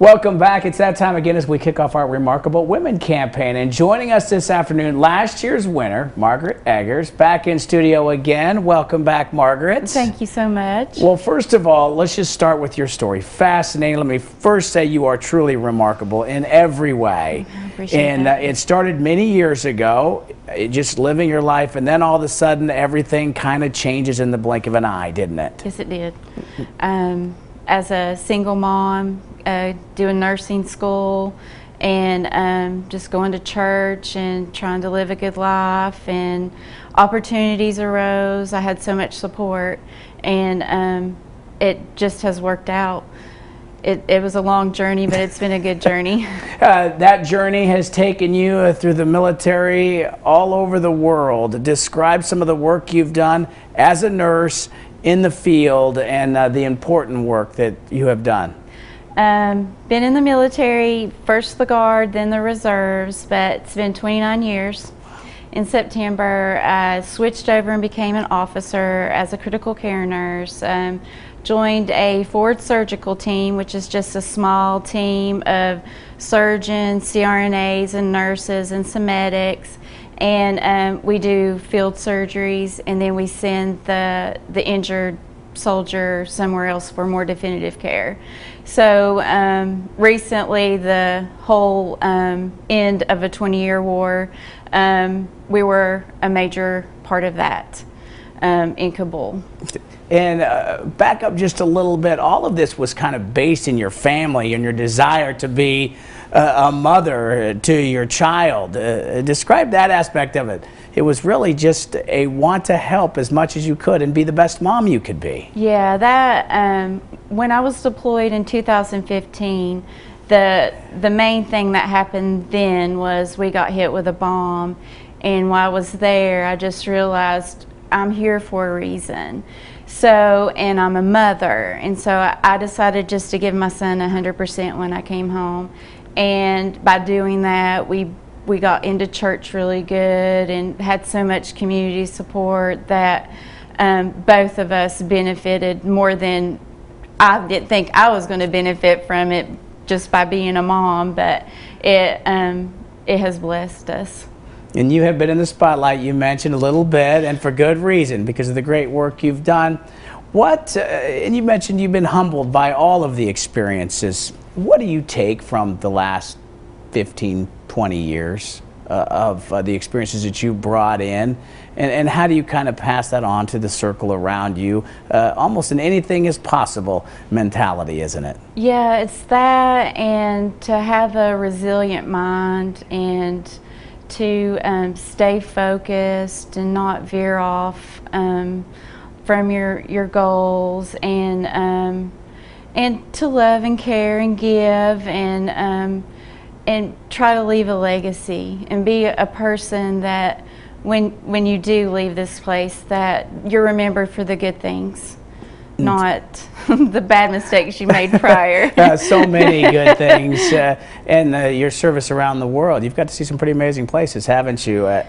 Welcome back. It's that time again as we kick off our Remarkable Women campaign. And joining us this afternoon, last year's winner, Margaret Eggers, back in studio again. Welcome back, Margaret. Thank you so much. Well, first of all, let's just start with your story. Fascinating. Let me first say you are truly remarkable in every way. I appreciate and that. Uh, it started many years ago, uh, just living your life, and then all of a sudden everything kind of changes in the blink of an eye, didn't it? Yes, it did. Um, as a single mom, uh, doing nursing school, and um, just going to church and trying to live a good life, and opportunities arose. I had so much support, and um, it just has worked out. It, it was a long journey, but it's been a good journey. Uh, that journey has taken you uh, through the military all over the world. Describe some of the work you've done as a nurse in the field and uh, the important work that you have done. Um, been in the military, first the Guard, then the Reserves, but it's been 29 years. In September, I switched over and became an officer as a critical care nurse. Um, joined a forward surgical team, which is just a small team of surgeons, CRNAs, and nurses, and some medics. And um, we do field surgeries, and then we send the, the injured soldier somewhere else for more definitive care. So um, recently, the whole um, end of a 20 year war, um, we were a major part of that um, in Kabul. And uh, back up just a little bit, all of this was kind of based in your family and your desire to be uh, a mother to your child. Uh, describe that aspect of it. It was really just a want to help as much as you could and be the best mom you could be. Yeah, that um, when I was deployed in 2015, the the main thing that happened then was we got hit with a bomb, and while I was there, I just realized I'm here for a reason. So, and I'm a mother, and so I, decided just to give my son 100% when I came home, and by doing that, we we got into church really good and had so much community support that um, both of us benefited more than I didn't think I was going to benefit from it just by being a mom, but it um, it has blessed us. And you have been in the spotlight, you mentioned a little bit, and for good reason, because of the great work you've done. What, uh, and you mentioned you've been humbled by all of the experiences. What do you take from the last 15, 20 years uh, of uh, the experiences that you brought in? And, and how do you kind of pass that on to the circle around you? Uh, almost an anything is possible mentality, isn't it? Yeah, it's that, and to have a resilient mind and to um, stay focused and not veer off um, from your your goals and um, and to love and care and give and um, and try to leave a legacy and be a person that when when you do leave this place that you're remembered for the good things not the bad mistakes you made prior uh, so many good things uh, and uh, your service around the world. You've got to see some pretty amazing places, haven't you? Uh,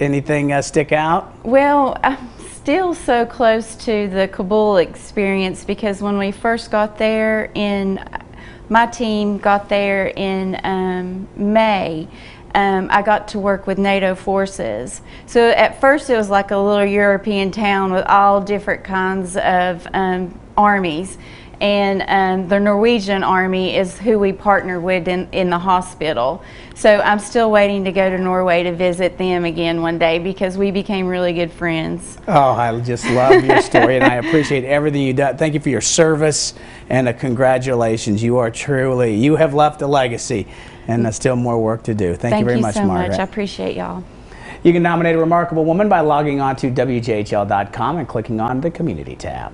anything uh, stick out? Well, I'm still so close to the Kabul experience because when we first got there in, my team got there in um, May. Um, I got to work with NATO forces. So at first it was like a little European town with all different kinds of um, armies. And um, the Norwegian army is who we partner with in, in the hospital. So I'm still waiting to go to Norway to visit them again one day because we became really good friends. Oh, I just love your story and I appreciate everything you've done. Thank you for your service and congratulations. You are truly, you have left a legacy and there's still more work to do. Thank, Thank you very much, so Margaret. much. I appreciate y'all. You can nominate a remarkable woman by logging on to WJHL.com and clicking on the community tab.